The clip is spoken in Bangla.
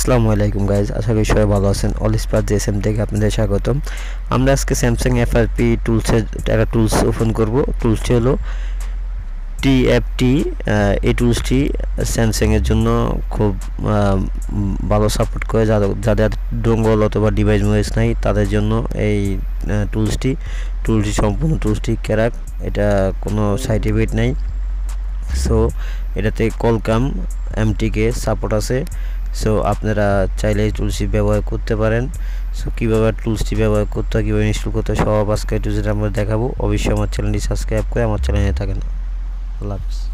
আসসালামু আলাইকুম গাইজ আশা করি সবাই ভালো আছেন। অল স্পার জেএসএম থেকে আপনাদের স্বাগতম। আমরা আজকে স্যামসাং এফআরপি টুলসের একটা টুলস ওপেন করব। টুলসটি হলো টিএফটি এই টুলসটি স্যামসাংয়ের জন্য খুব ভালো সাপোর্ট করে। যাদের যাদের ডোঙ্গল অথবা ডিভাইস মোয়েস নাই, তাদের জন্য এই টুলসটি টুলসটি সম্পূর্ণ টুলসটি ক্যারাক এটা কোনো সাইড ইফেক্ট নেই। সো এটাতে কলকাম এমটিকে সাপোর্ট আছে। সো আপনারা চাইলে এই টুলসটি ব্যবহার করতে পারেন। সো কীভাবে টুলসটি ব্যবহার করতে হয়, কীভাবে ইনস্টল করতে হয়, সব আজকে টুলসটি আমরা দেখাবো। অবশ্যই আমার চ্যানেলটি সাবস্ক্রাইব করে আমার চ্যানেলে থাকেন। আল্লাহ হাফিজ।